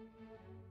Música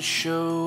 show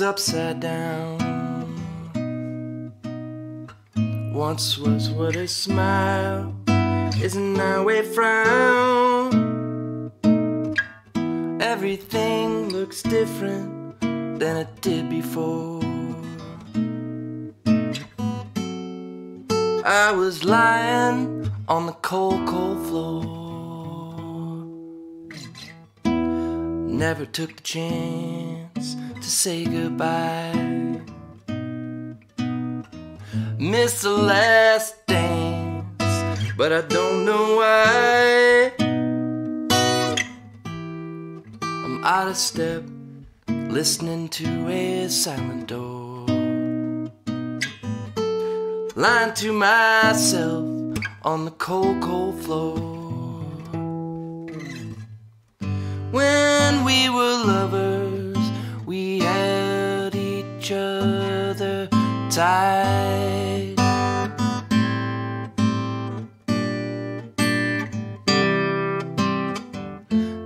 upside down. Once was what a smile is now a frown. Everything looks different than it did before. I was lying on the cold, cold floor. Never took the chance to say goodbye. Missed the last dance, but I don't know why. I'm out of step, listening to a silent door. Lying to myself on the cold, cold floor. When we were lovers, tight.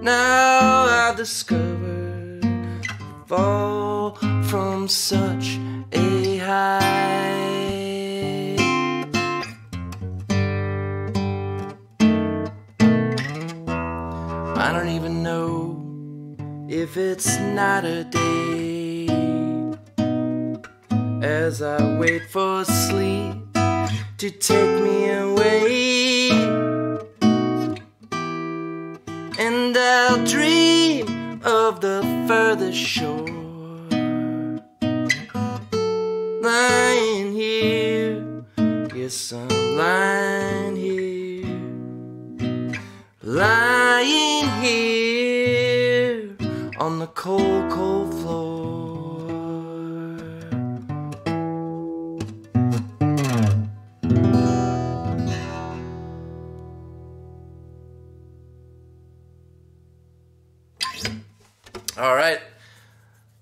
Now I discovered fall from such a high. I don't even know if it's not a day. As I wait for sleep to take me away, and I'll dream of the furthest shore. Lying here, yes, I'm lying here lying here on the cold, cold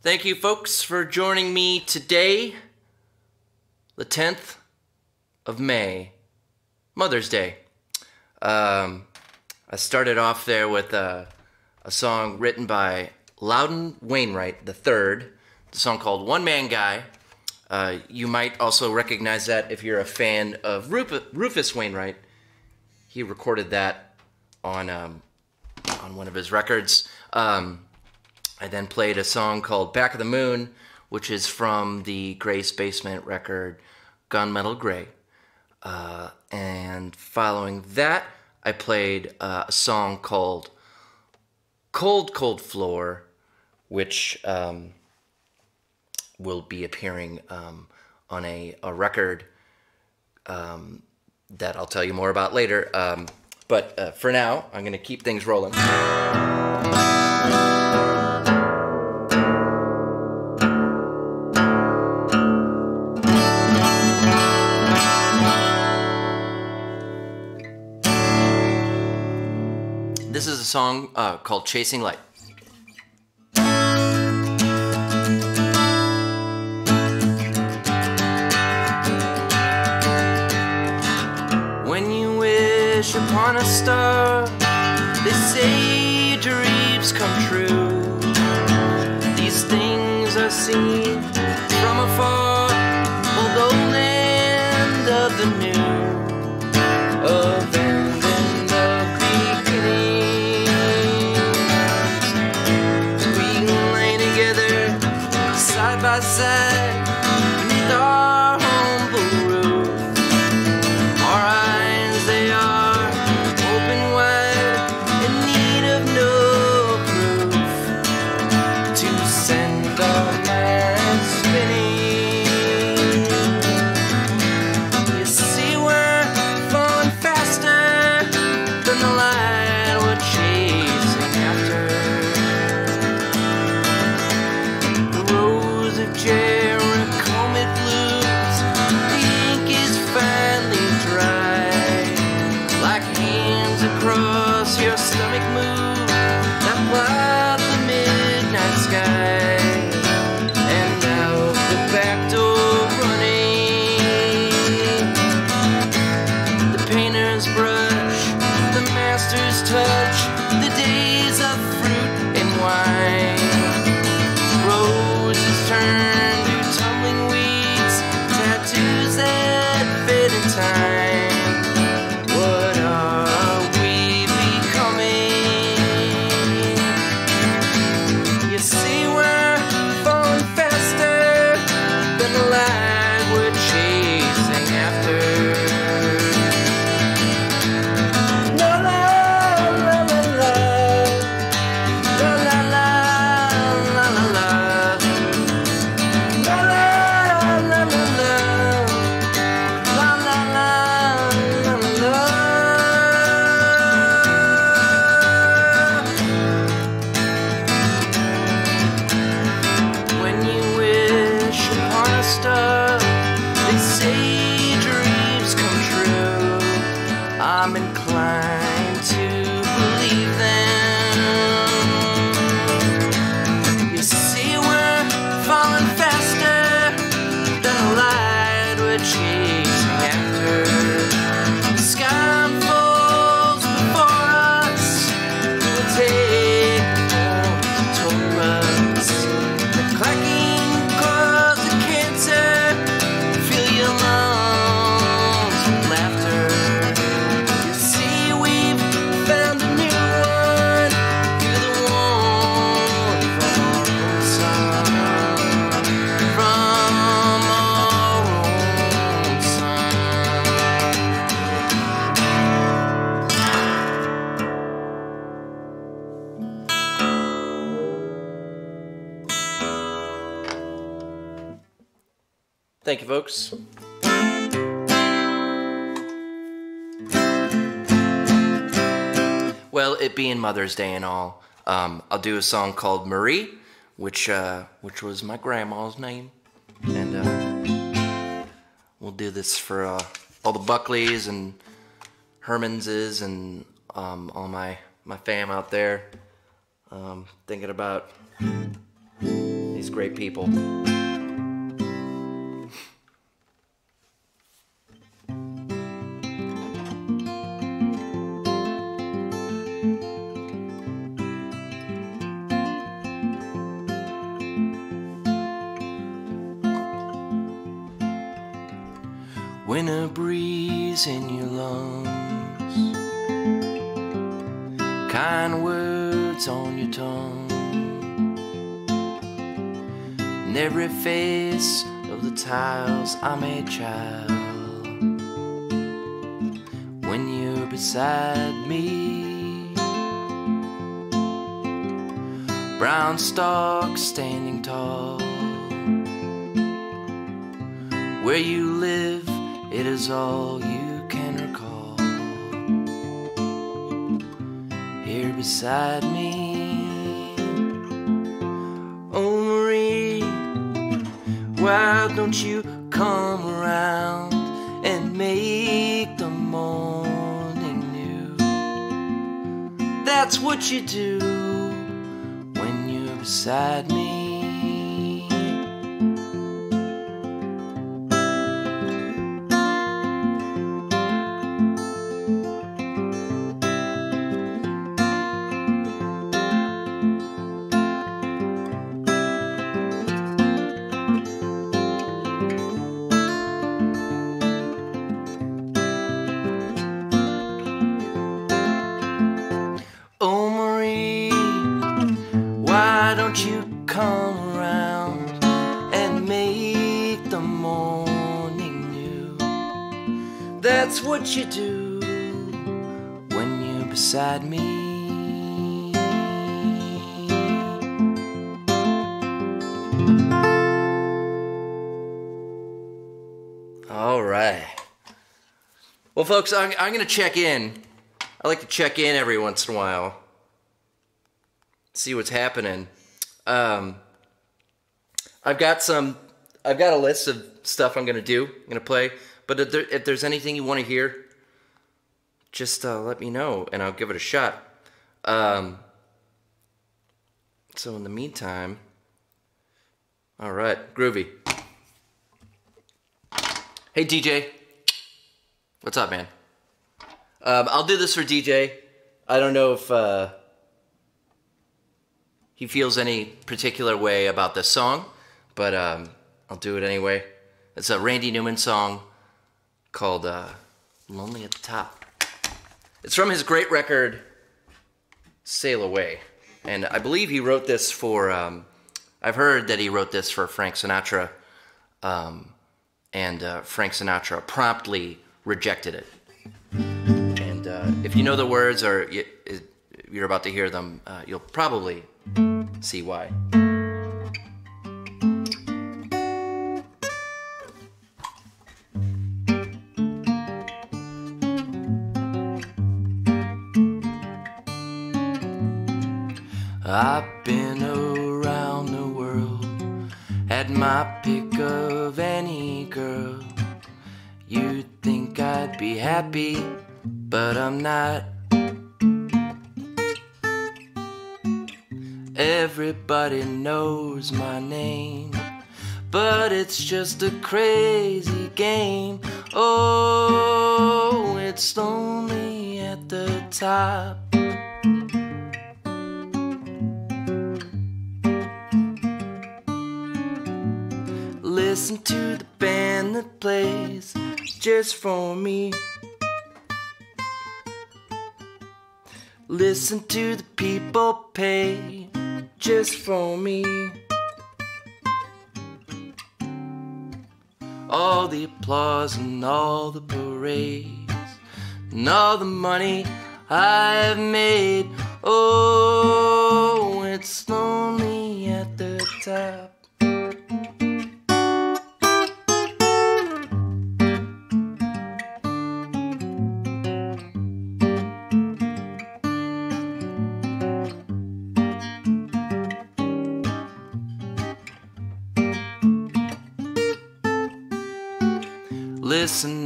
Thank you, folks, for joining me today, the 10th of May, Mother's Day. Um, I started off there with a, a song written by Loudon Wainwright III, the song called One Man Guy. Uh, you might also recognize that if you're a fan of Rufus, Wainwright. He recorded that on um, on one of his records. Um, I then played a song called Back of the Moon, which is from the Grace Basement record Gunmetal Gray. Uh, and following that, I played uh, a song called Cold, Cold Floor, which um, will be appearing um, on a, a record um, that I'll tell you more about later. Um, but uh, for now, I'm going to keep things rolling. song uh, called Chasing Light. When you wish upon a star, they say your dreams come true. These things are seen. and Mother's Day and all, um, I'll do a song called Marie, which uh, which was my grandma's name, and uh, we'll do this for uh, all the Buckleys and Hermanses and um, all my my fam out there, um, thinking about these great people. I'm a child when you're beside me. Brown stalk standing tall. Where you live, it is all you can recall. Here beside me. Oh why don't you come around and make the morning new. That's what you do when you're beside me. Folks, I'm, I'm going to check in. I like to check in every once in a while, see what's happening. Um, I've got some. I've got a list of stuff I'm going to do. I'm going to play. But if, there, if there's anything you want to hear, just uh, let me know and I'll give it a shot. Um, so in the meantime, all right, groovy. Hey DJ, what's up, man? Um, I'll do this for DJ. I don't know if uh, he feels any particular way about this song, but um, I'll do it anyway. It's a Randy Newman song called uh, Lonely at the Top. It's from his great record, Sail Away. And I believe he wrote this for, um, I've heard that he wrote this for Frank Sinatra. Um, and uh, Frank Sinatra promptly rejected it. And uh, if you know the words or you, you're about to hear them, uh, you'll probably see why. Happy, but I'm not. Everybody knows my name, but it's just a crazy game. Oh, it's lonely at the top. Listen to the band that plays just for me. Listen to the people pay just for me. All the applause and all the parades and all the money I have made. Oh, it's lonely at the top.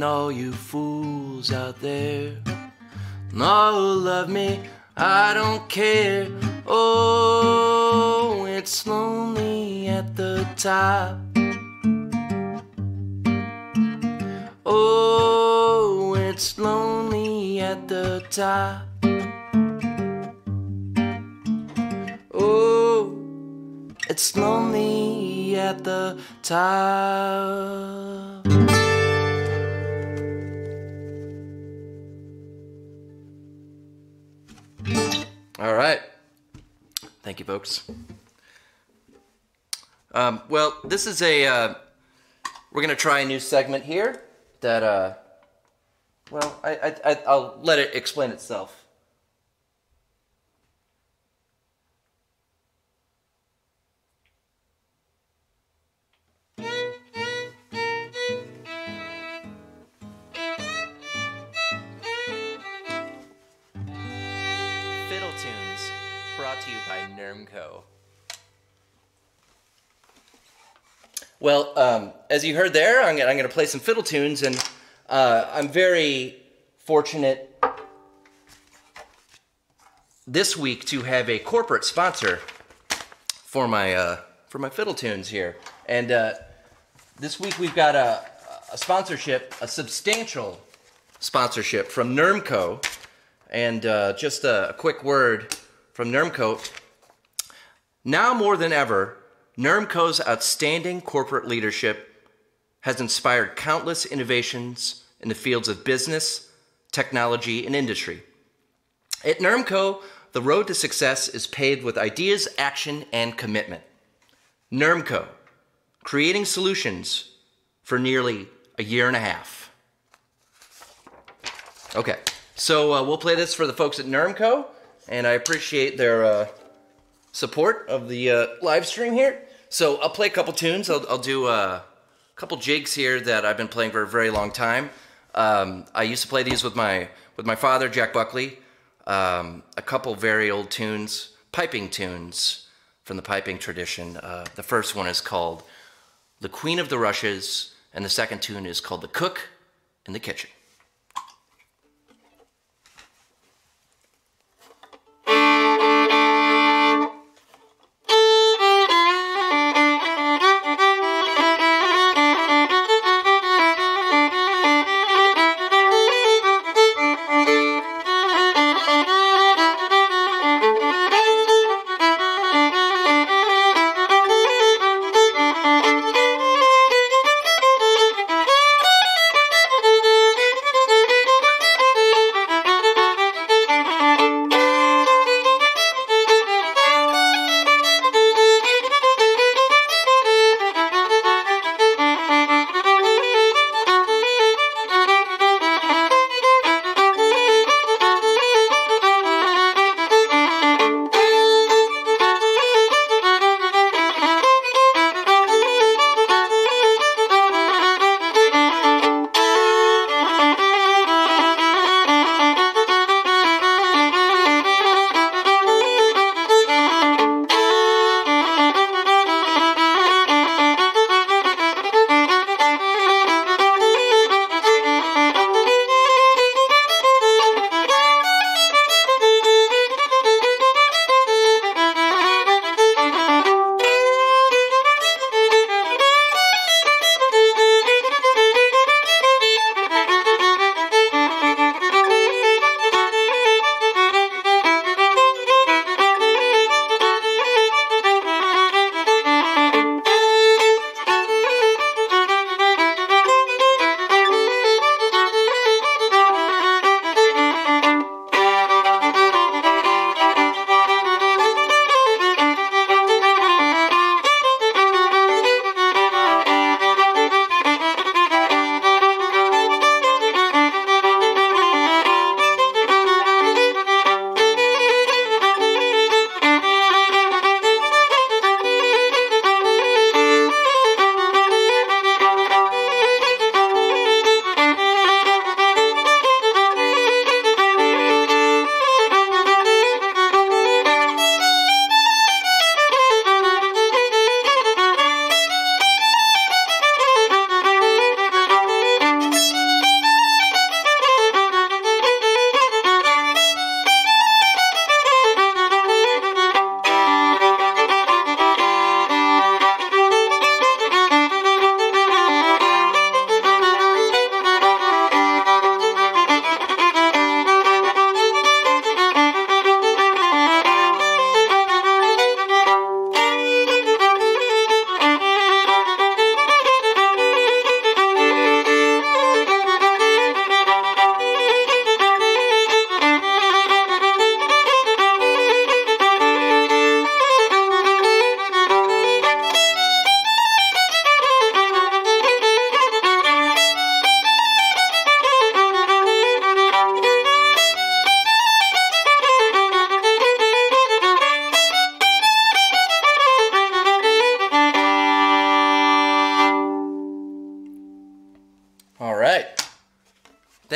All you fools out there, and all who love me, I don't care. Oh, it's lonely at the top. Oh, it's lonely at the top. Oh, it's lonely at the top. All right. Thank you, folks. Um, well, this is a. Uh, we're gonna try a new segment here. That. Uh, well, I, I I'll let it explain itself. To. Well, um, as you heard there, I'm I'm gonna play some fiddle tunes, and uh, I'm very fortunate this week to have a corporate sponsor for my uh, for my fiddle tunes here. And uh, this week we've got a, a sponsorship, a substantial sponsorship from Nermco. And uh, just a, a quick word from Nermco. Now more than ever, Nermco's outstanding corporate leadership has inspired countless innovations in the fields of business, technology, and industry. At Nermco, the road to success is paved with ideas, action, and commitment. Nermco, creating solutions for nearly a year and a half. Okay, so uh, we'll play this for the folks at Nermco, and I appreciate their uh, support of the uh, live stream here. So I'll play a couple tunes. I'll, I'll do uh, a couple jigs here that I've been playing for a very long time. Um, I used to play these with my with my father, Jack Buckley. Um, a couple very old tunes, piping tunes from the piping tradition. Uh, the first one is called "The Queen of the Rushes," and the second tune is called "The Cook in the Kitchen."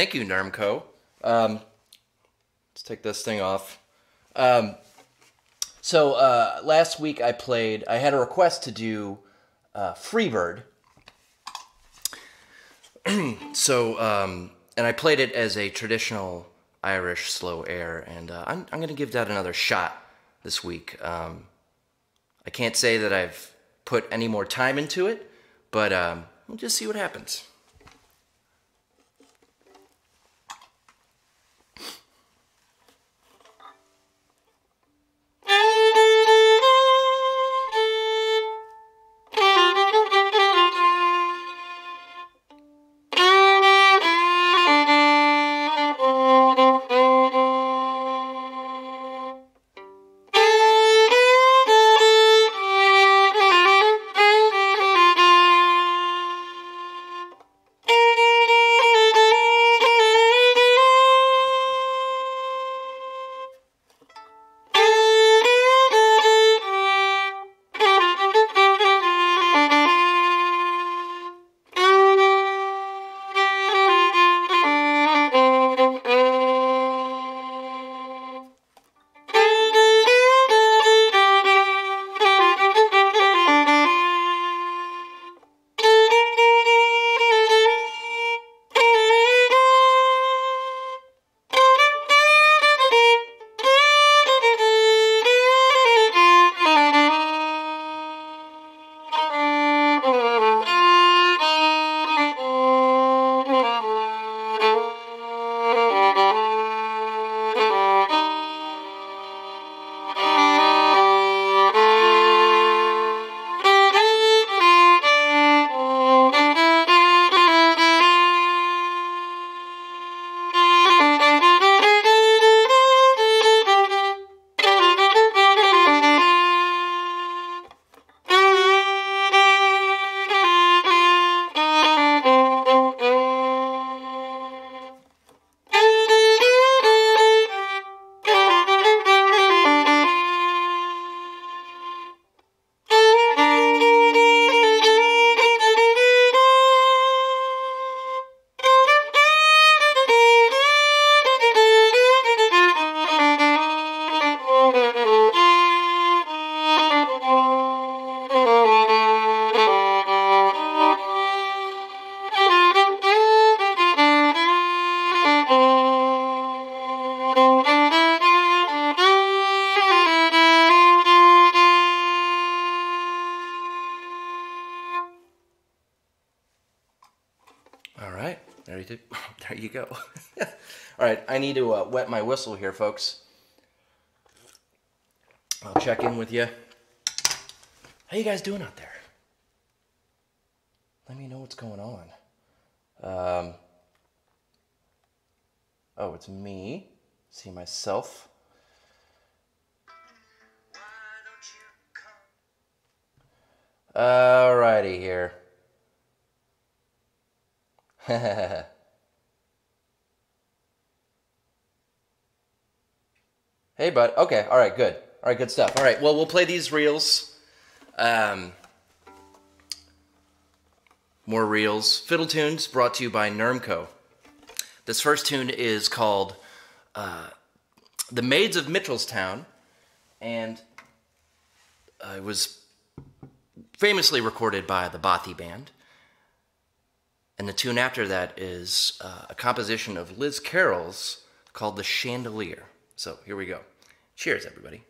Thank you, Nermco. Um, let's take this thing off. Um, so uh, last week I played. I had a request to do uh, Freebird. so um, and I played it as a traditional Irish slow air, and uh, I'm I'm gonna give that another shot this week. Um, I can't say that I've put any more time into it, but um, we'll just see what happens. Need to uh, wet my whistle here, folks. I'll check in with you. How you guys doing out there? Let me know what's going on. Um, oh, it's me. See myself. Bud. Okay, all right, good. All right, good stuff. All right, well, we'll play these reels. Um, more reels. Fiddle tunes brought to you by Nermco. This first tune is called uh, The Maids of Mitchelstown, and uh, it was famously recorded by the Bothy Band. And the tune after that is uh, a composition of Liz Carroll's called The Chandelier. So here we go. Cheers, everybody.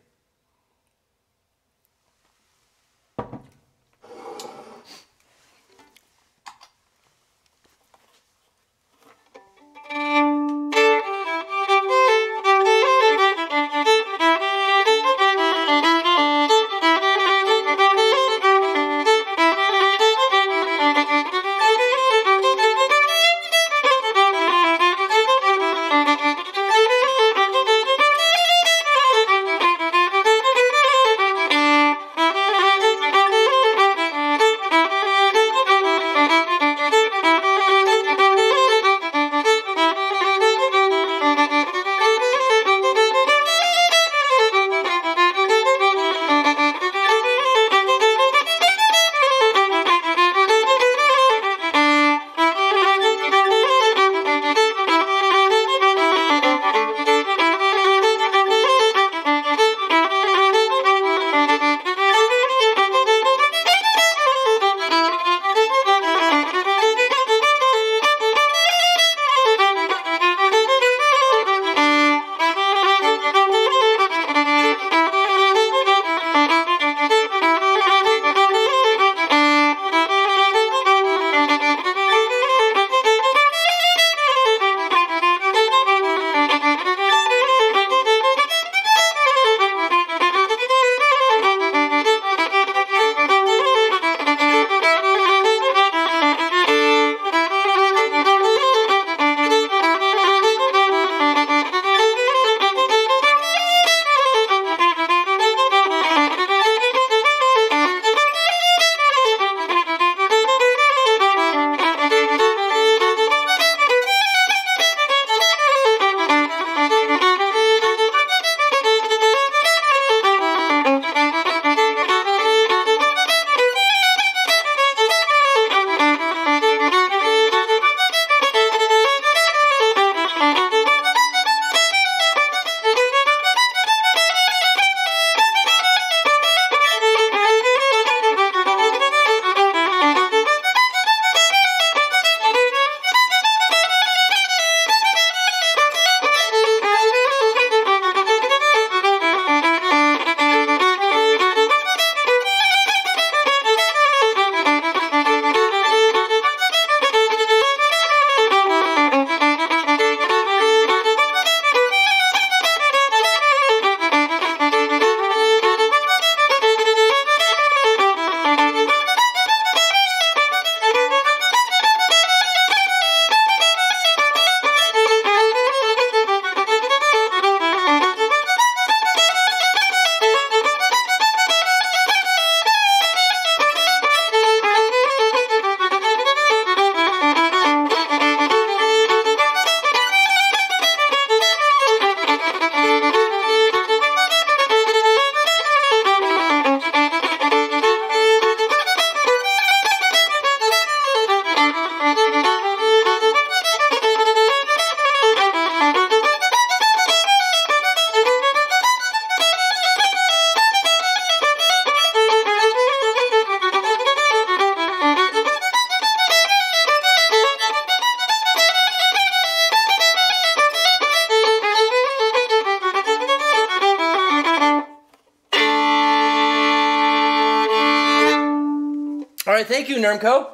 you, Nermco.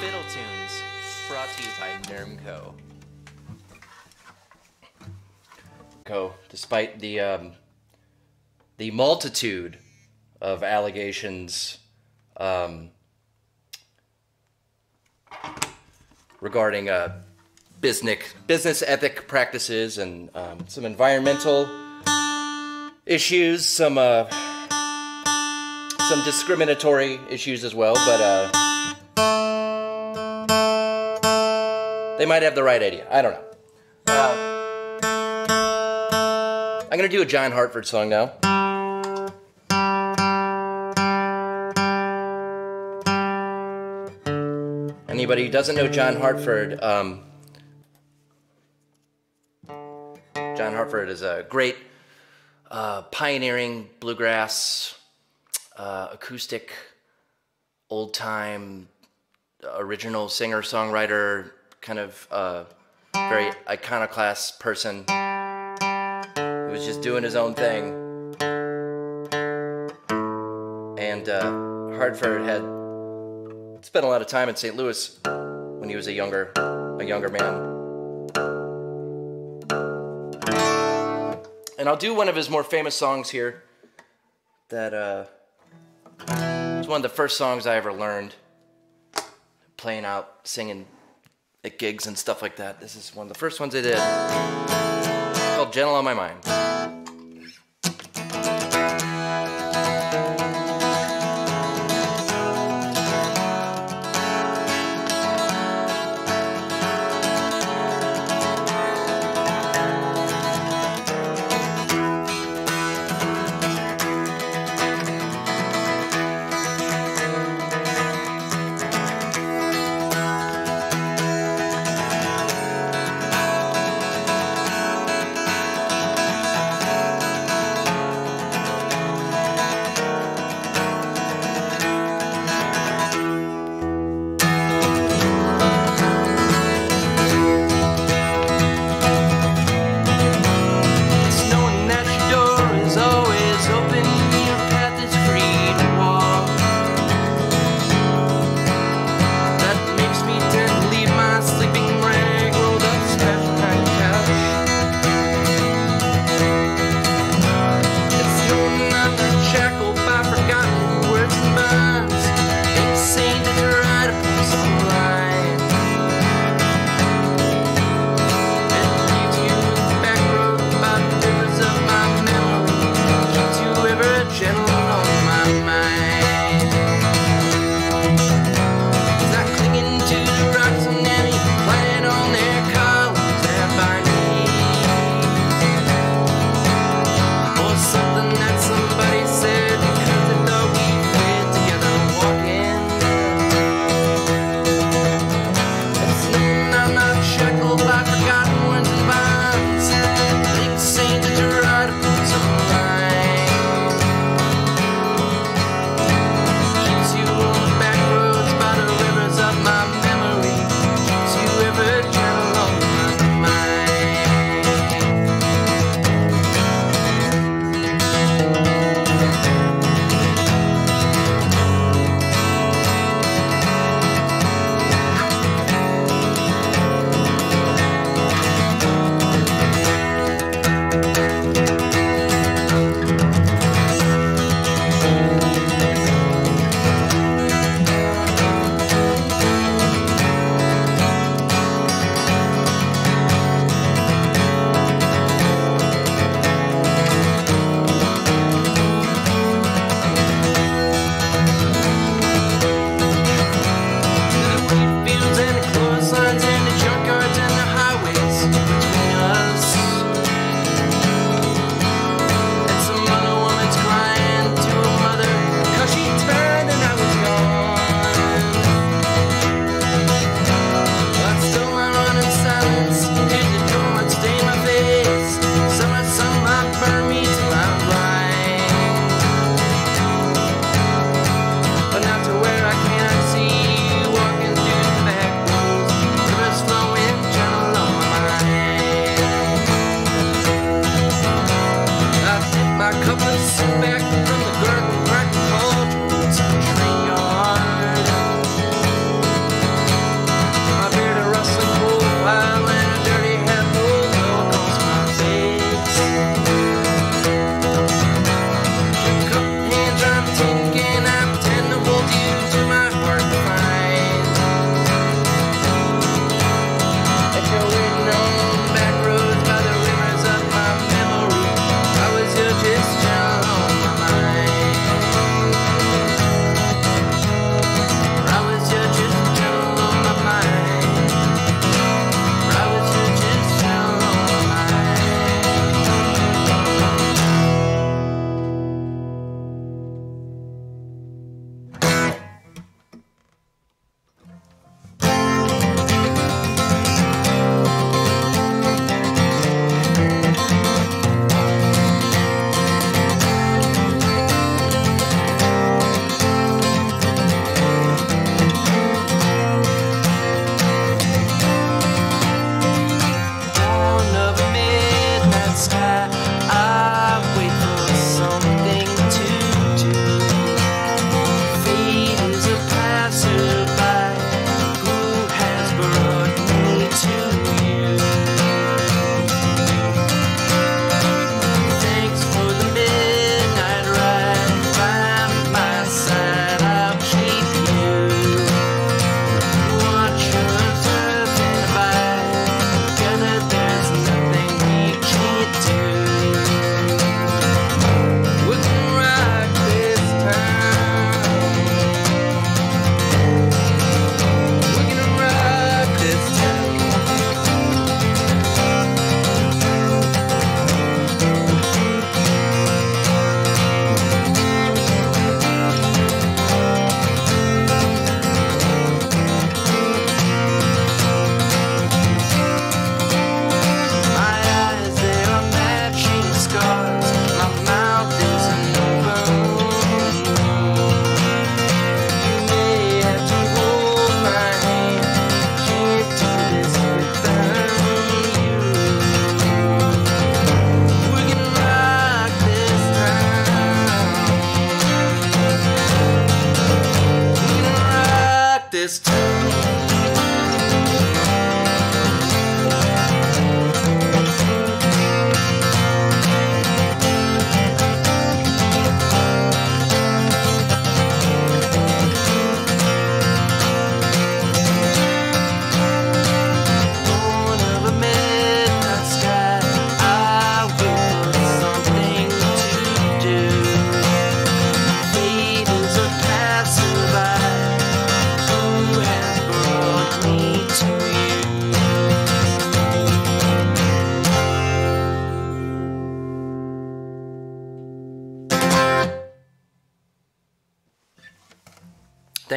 Fiddle Tunes, brought to you by Nermco. Co, despite the um, the multitude of allegations um, regarding uh, business business ethic practices and um, some environmental issues, some uh, some discriminatory issues as well, but uh, they might have the right idea. I don't know. Uh, I'm gonna do a John Hartford song now. Anybody who doesn't know John Hartford, um, John Hartford is a great uh, pioneering bluegrass, uh, acoustic, old time, original singer songwriter, kind of uh, very iconoclast person who was just doing his own thing. And uh, Hartford had spent a lot of time in St. Louis when he was a younger, a younger man. And I'll do one of his more famous songs here. That uh, it's one of the first songs I ever learned. Playing out, singing at gigs and stuff like that. This is one of the first ones I did. It's called "Gentle on My Mind."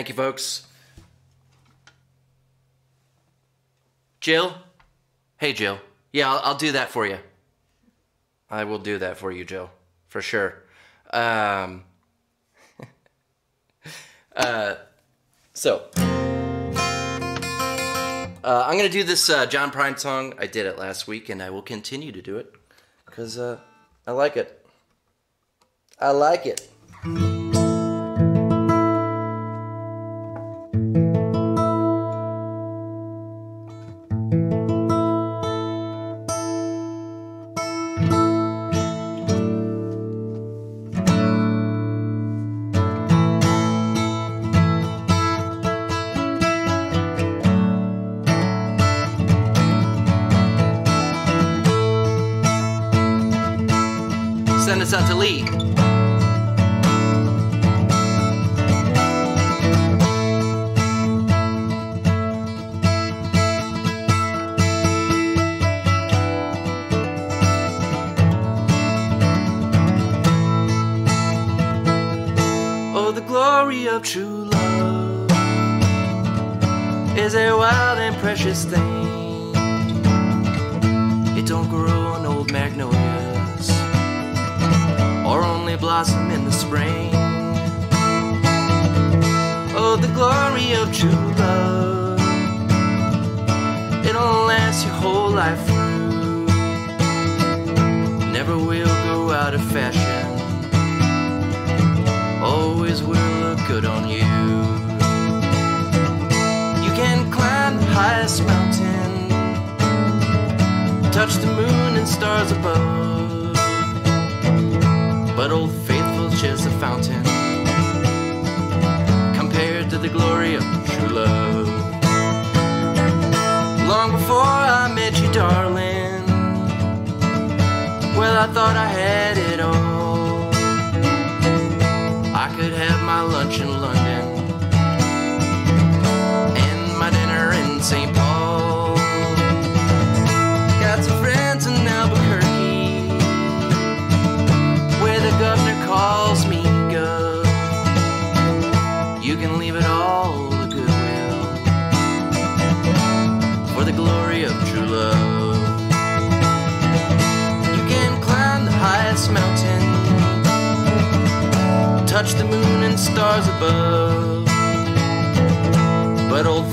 Thank you, folks. Jill? Hey, Jill. Yeah, I'll, I'll do that for you. I will do that for you, Jill, for sure. Um, uh, so, uh, I'm gonna do this uh, John Prine song. I did it last week, and I will continue to do it because uh, I like it. I like it. Touch the moon and stars above. But Old Faithful's just a fountain compared to the glory of true love. Long before I met you, darling, well, I thought I had it all. I could have my lunch in London and my dinner in St. Paul. Touch the moon and stars above, but Old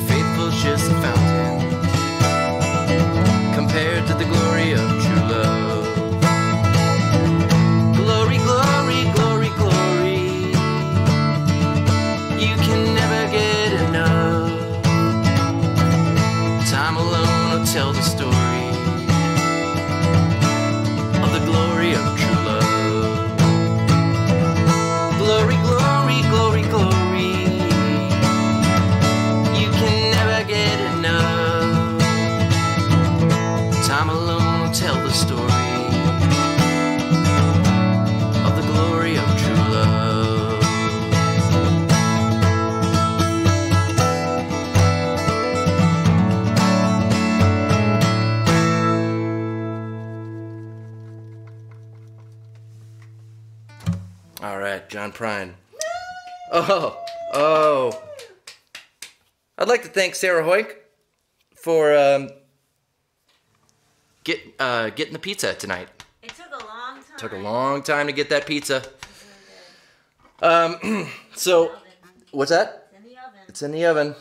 John Prine. Oh, oh. I'd like to thank Sarah Hoyk for um, get uh, getting the pizza tonight. It took a long time. Took a long time to get that pizza. Um, so, what's that? It's in the oven. It's in the oven.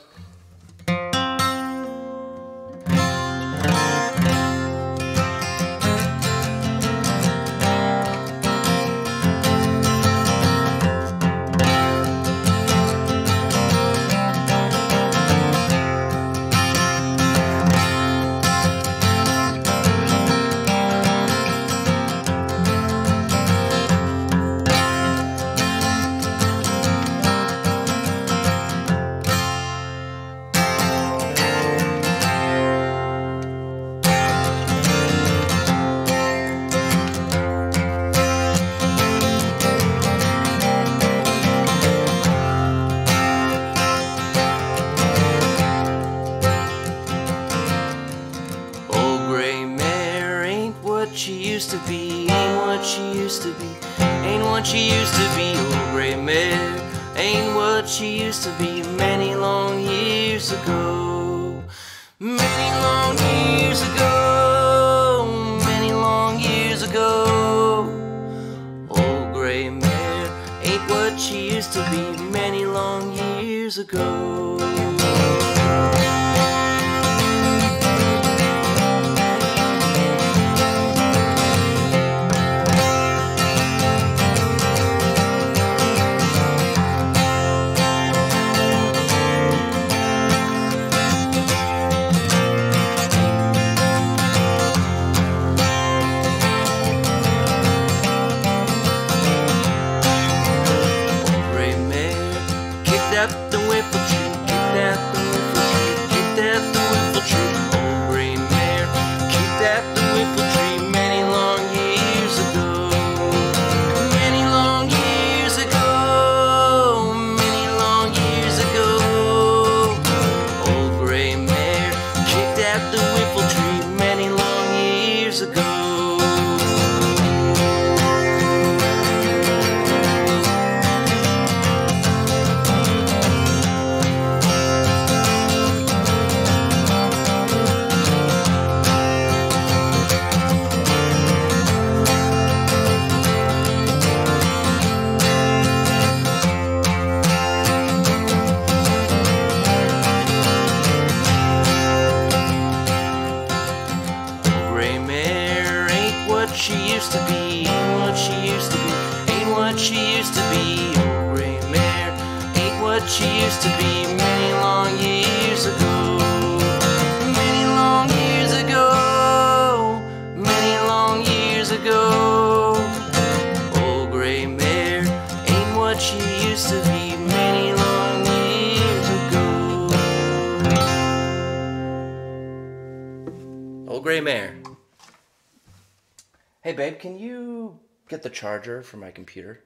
You get the charger for my computer?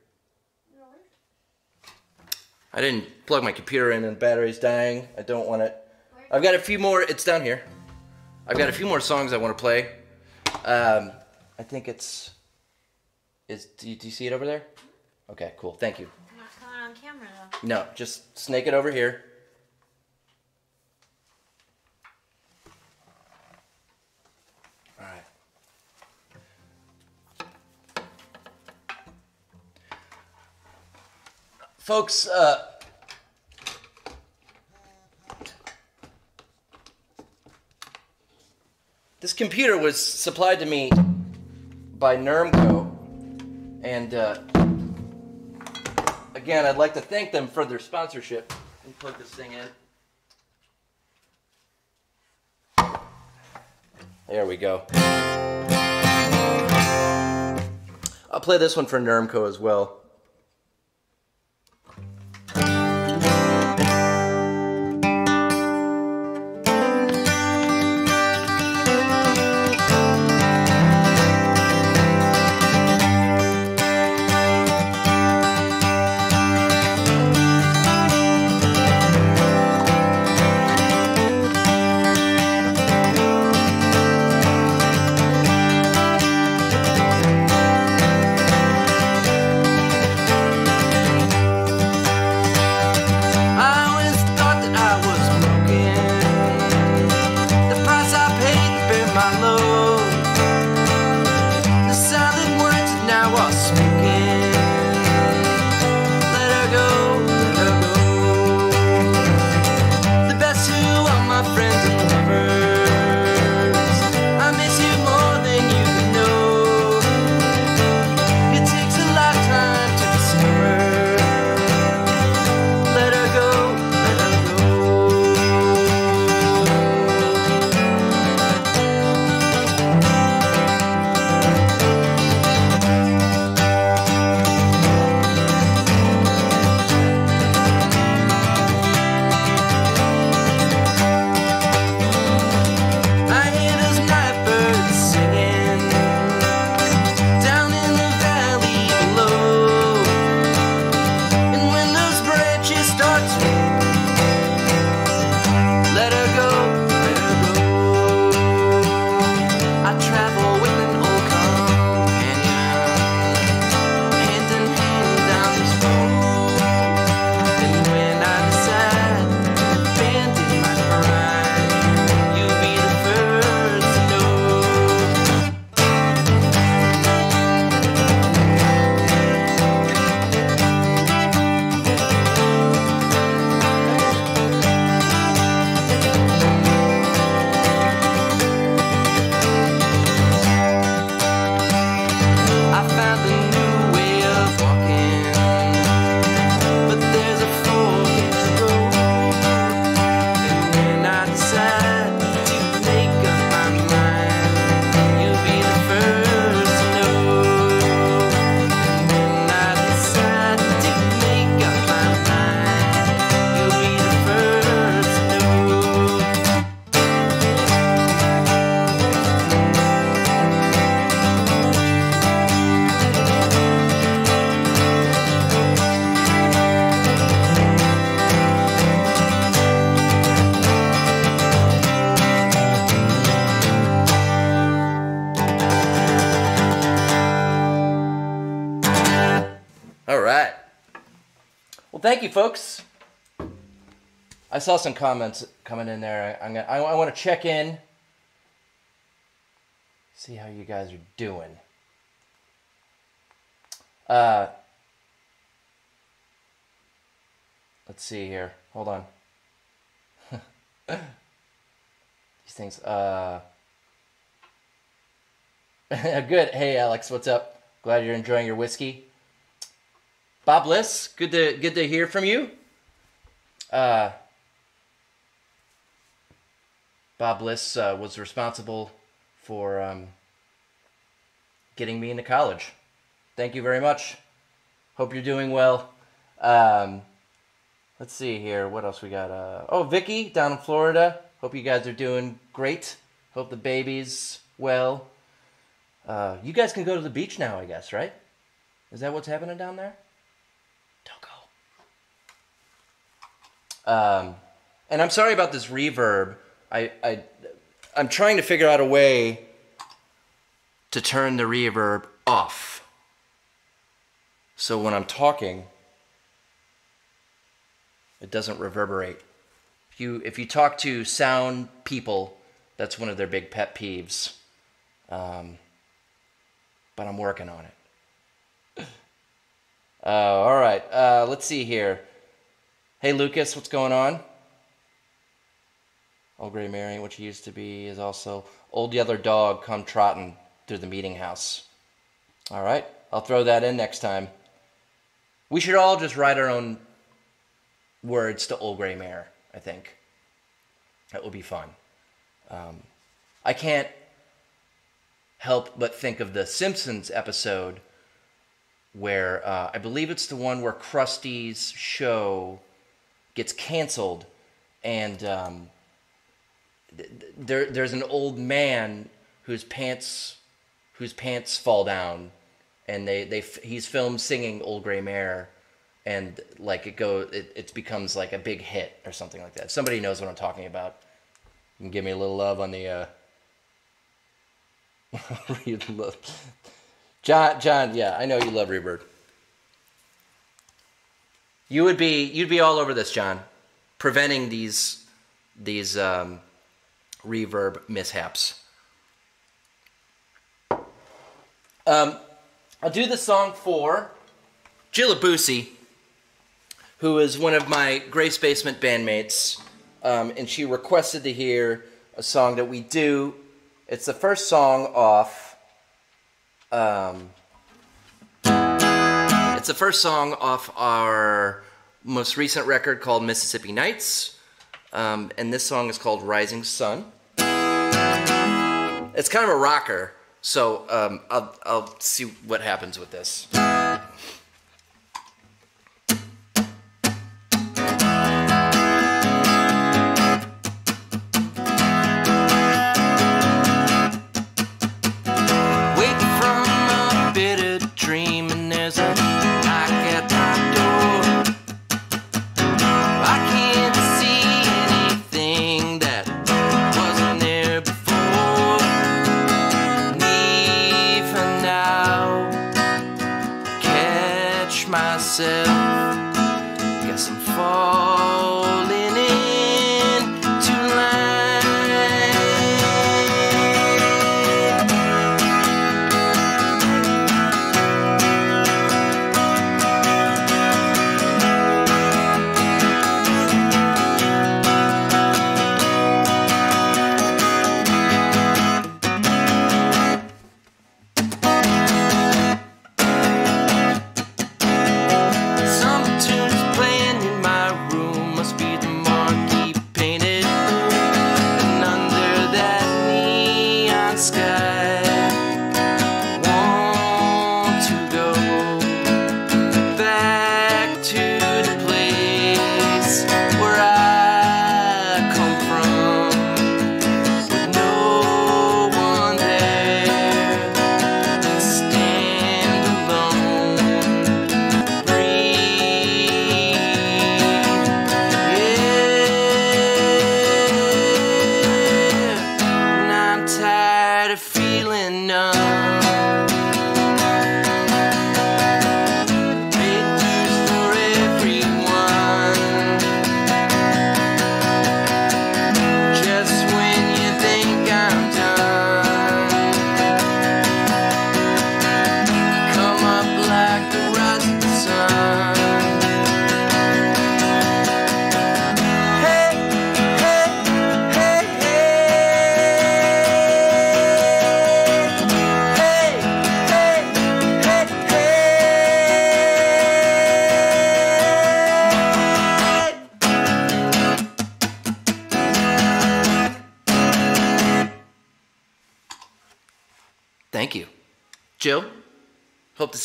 I didn't plug my computer in and the battery's dying. I don't want it. I've got a few more. It's down here. I've got a few more songs I want to play. Um, I think it's. Is do you, do you see it over there? Okay, cool. Thank you. I'm not coming on camera though. No, just snake it over here. Folks, uh, this computer was supplied to me by Nermco, and uh, again, I'd like to thank them for their sponsorship. Me plug this thing in. There we go. I'll play this one for Nermco as well. Folks. I saw some comments coming in there. I, I'm gonna, I, I want to check in, see how you guys are doing. Uh, let's see here. Hold on. These things. Uh, good. Hey, Alex, what's up? Glad you're enjoying your whiskey. Bob Liss, good to good to hear from you. Uh, Bob Liss uh, was responsible for um, getting me into college. Thank you very much. Hope you're doing well. Um, let's see here. What else we got? Uh, oh, Vicky down in Florida. Hope you guys are doing great. Hope the baby's well. Uh, you guys can go to the beach now, I guess, right? Is that what's happening down there? Don't go. Um, and I'm sorry about this reverb. I, I, I'm trying to figure out a way to turn the reverb off. So when I'm talking, it doesn't reverberate. If you, if you talk to sound people, that's one of their big pet peeves. Um, but I'm working on it. Uh, all right, uh, let's see here. Hey, Lucas, what's going on? Old Gray Mary, which used to be, is also Old Yeller Dog come trotting through the meeting house. All right, I'll throw that in next time. We should all just write our own words to Old Gray Mare, I think. That would be fun. Um, I can't help but think of the Simpsons episode where uh, I believe it's the one where Krusty's show gets canceled, and um, th- there there's an old man whose pants whose pants fall down, and they they he's filmed singing "Old Gray Mare." And like it go, it, it becomes like a big hit or something like that. If somebody knows what I'm talking about. You can give me a little love on the uh, John. John, yeah, I know you love reverb. You would be you'd be all over this, John, preventing these these um, reverb mishaps. Um, I'll do the song for Jill who is one of my Grace Basement bandmates, um, and she requested to hear a song that we do it's the first song off. Um, it's the first song off our most recent record called Mississippi Nights. Um, and this song is called Rising Sun. It's kind of a rocker, so um, I'll, I'll see what happens with this.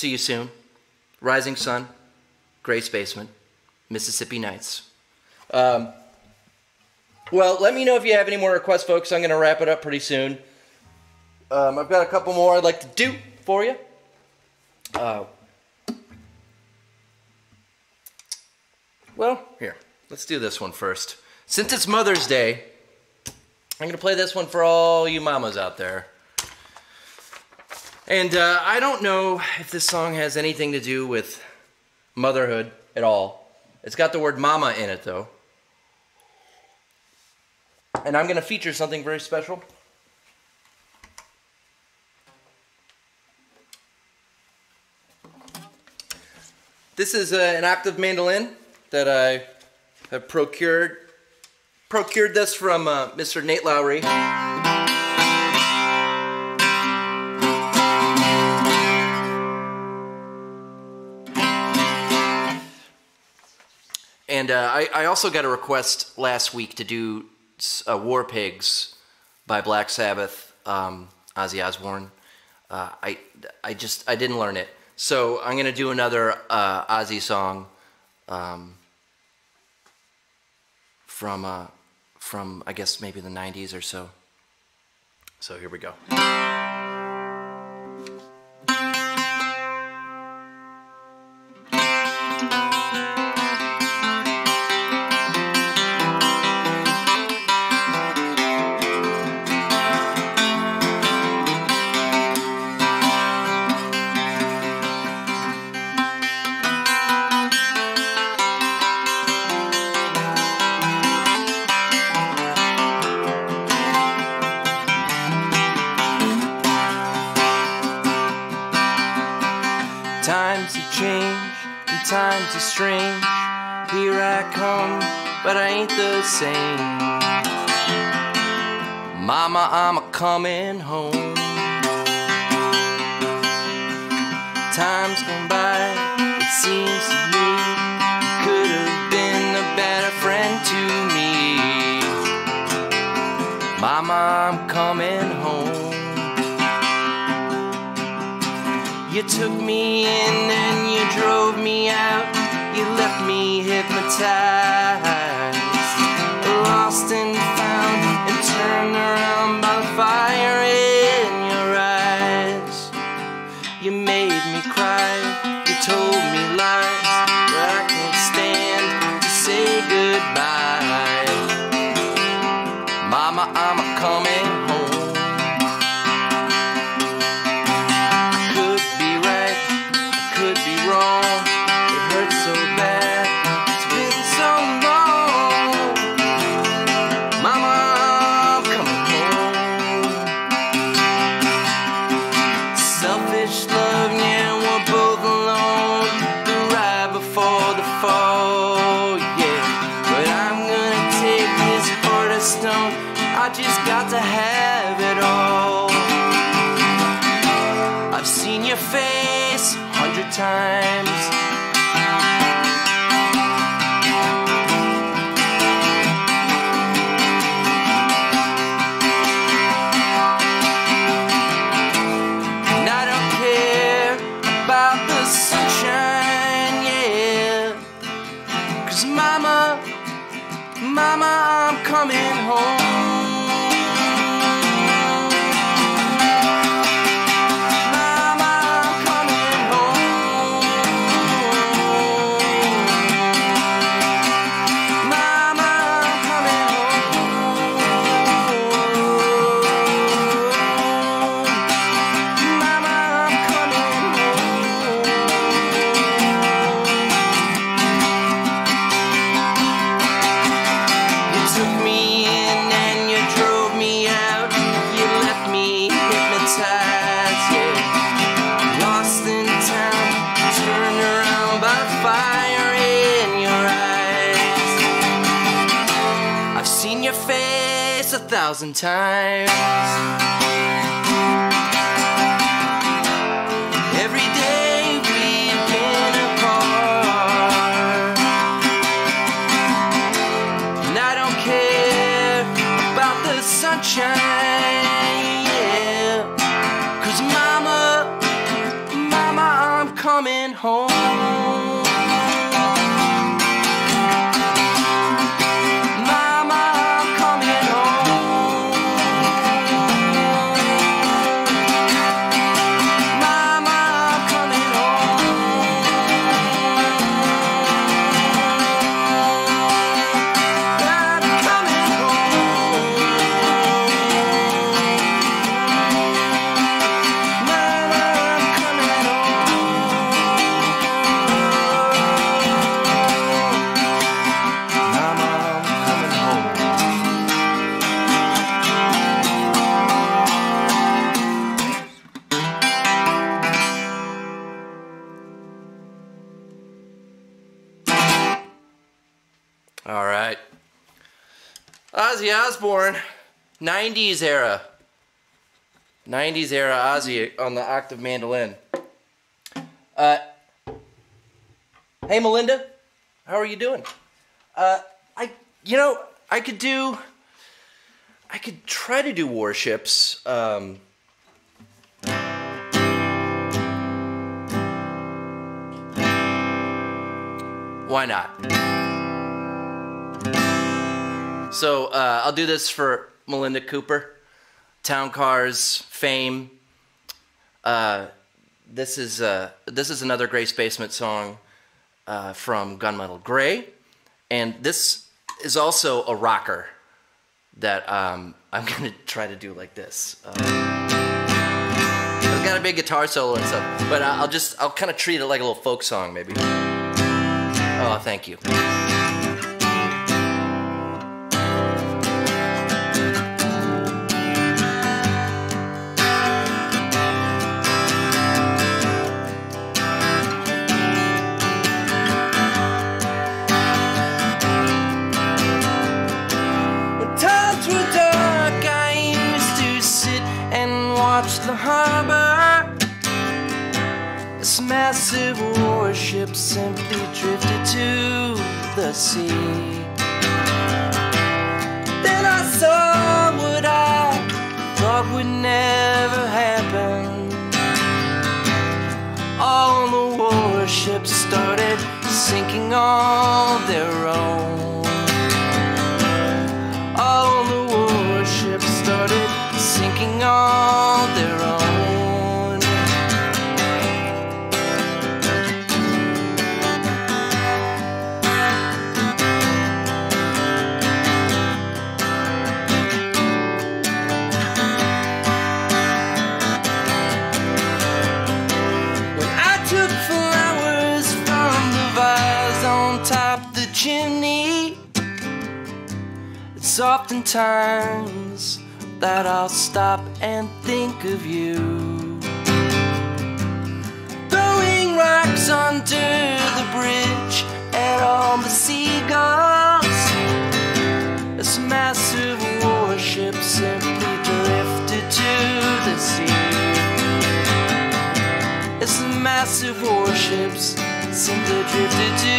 See you soon. Rising Sun, Grace Basement, Mississippi Nights. Um, well, let me know if you have any more requests, folks. I'm going to wrap it up pretty soon. Um, I've got a couple more I'd like to do for you. Uh, well, here, let's do this one first. Since it's Mother's Day, I'm going to play this one for all you mamas out there. And uh, I don't know if this song has anything to do with motherhood at all. It's got the word mama in it, though. And I'm going to feature something very special. This is uh, an octave mandolin that I have procured. Procured this from uh, Mr. Nate Lowry. And uh, I, I, also got a request last week to do uh, War Pigs by Black Sabbath, um, Ozzy Osbourne. Uh, I, I just I didn't learn it, so I'm gonna do another uh, Ozzy song um, from uh, from I guess maybe the '90s or so. So here we go. Thousand times. 90s era. 90s era Ozzy on the octave mandolin. Uh, hey, Melinda, how are you doing? Uh, I, you know, I could do, I could try to do warships. Um, why not? So uh, I'll do this for Melinda Cooper, Town Cars, Fame. Uh, this is uh, this is another Grace Basement song uh, from Gunmetal Gray, and this is also a rocker that um, I'm gonna try to do like this. Uh, I've got a big guitar solo and stuff, but I'll just I'll kind of treat it like a little folk song maybe. Oh, thank you. Harbor. This massive warship simply drifted to the sea. Then I saw what I thought would never happen. All the warships started sinking on their own. All the warships started sinking on their own. It's oftentimes that I'll stop and think of you. Throwing rocks under the bridge at all the seagulls. This massive warship simply drifted to the sea. It's massive warships simply drifted to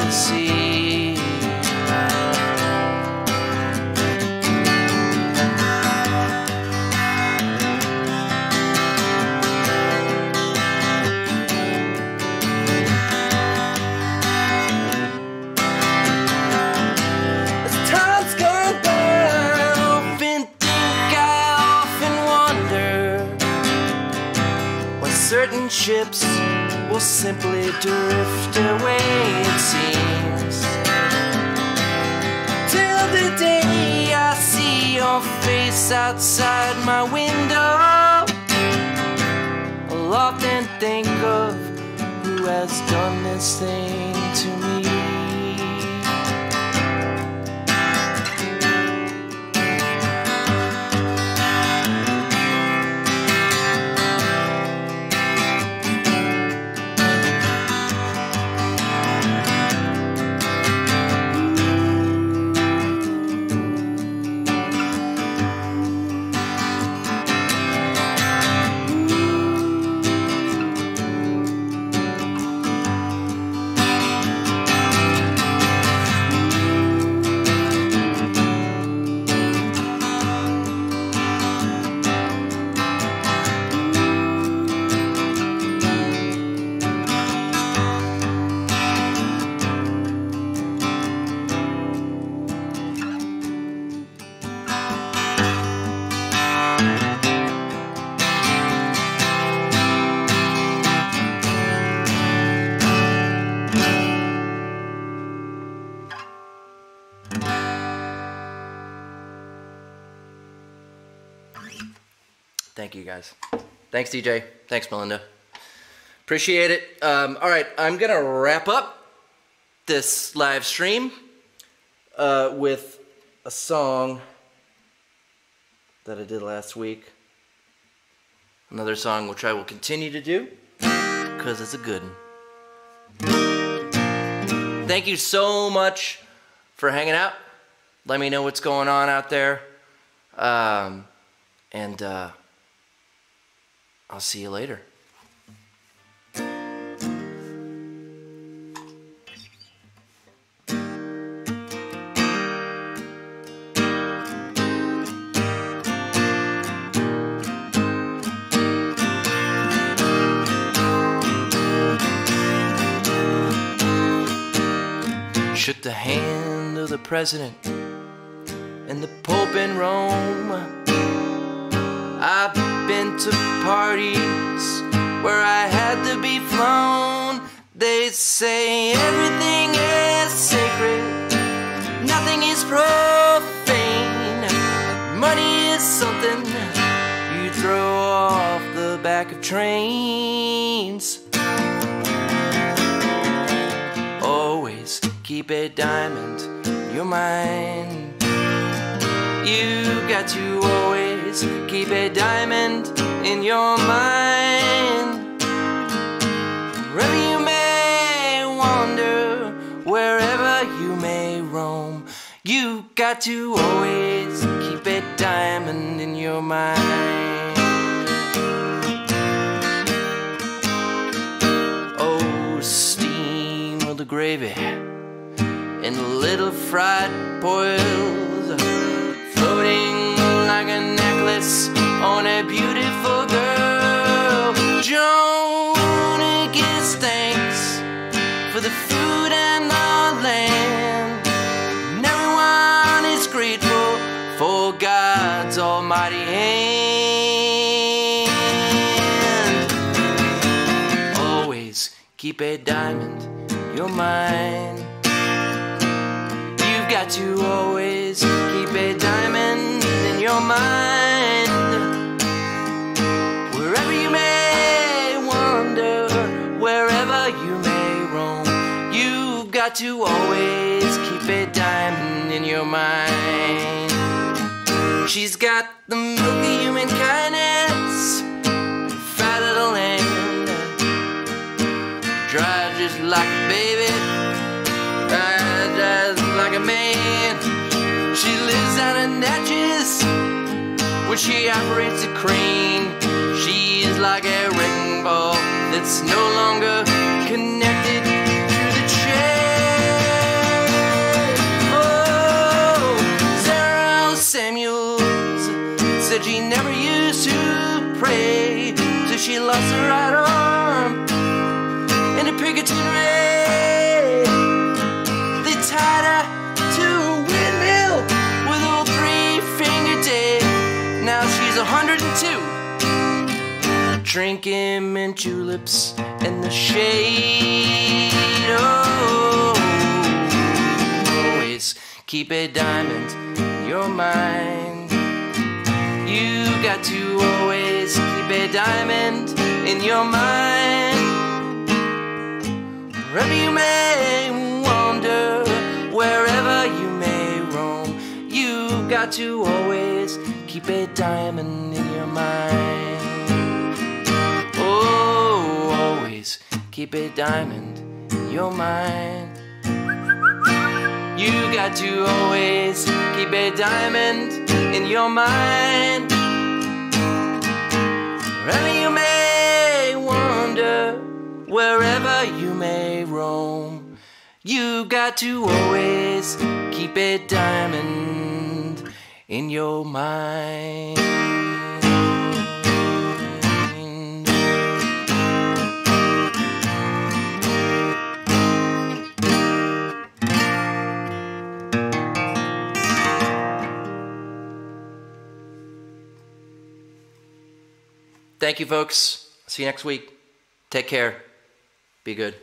the sea. Certain ships will simply drift away, it seems. Till the day I see your face outside my window, I'll often think of who has done this thing Thanks, DJ. Thanks, Melinda. Appreciate it. Um, all right, I'm gonna wrap up this live stream uh, with a song that I did last week. Another song which I will continue to do because it's a good one. Thank you so much for hanging out. Let me know what's going on out there. Um, and uh, I'll see you later. Shook the hand of the president and the Pope in Rome. I've been to parties where I had to be flown. They say everything is sacred, nothing is profane. Money is something you throw off the back of trains. Always keep a diamond in your mind. You got to always keep a diamond in your mind. Wherever you may wander, wherever you may roam, you got to always keep a diamond in your mind. Oh, the gravy and little fried boils floating a on a beautiful girl. Jonah gives thanks for the food and the land. And everyone is grateful for God's almighty hand. Always keep a diamond in your mind. You've got to always keep a diamond in your mind. Got to always keep a diamond in your mind. She's got the milky human kindness, fat little hand, dry just like a baby. Ride just like a man. She lives out in Natchez when she operates a crane. She is like a wrecking ball that's no longer connected said she never used to pray till she lost her right arm in a Pinkerton raid. They tied her to a windmill with a three finger tape. Now she's 102, drinking mint juleps in the shade. Oh, always keep a diamond in your mind. You got to always keep a diamond in your mind. Wherever you may wander, wherever you may roam, you got to always keep a diamond in your mind. Oh, always keep a diamond in your mind. You got to always keep a diamond in your mind. Wherever you may wander, wherever you may roam, you got to always keep a diamond in your mind. Thank you, folks. See you next week. Take care. Be good.